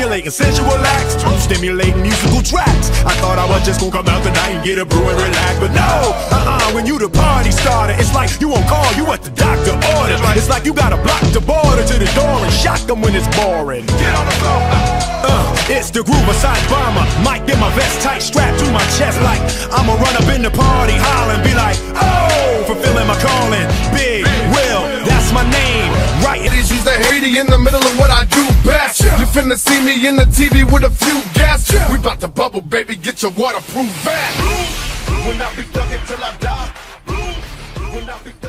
gyrating, simulating sensual acts stimulating musical tracks. I thought I was just gonna come out tonight and get a brew and relax, but no, uh-uh, when you the party starter, it's like you won't call, you what the doctor ordered. It's like you gotta block the border to the door and shock them when it's boring. Get on the floor. Uh, it's the groove side bomber. Might get my vest tight, strapped to my chest like I'ma run up in the party, hollering, be like, oh, fulfilling my calling. Big Will, that's my name. Right. It is the Haiti in the middle of what finna see me in the TV with a few guests. We bout to bubble, baby, get your waterproof vest. Be I die. Be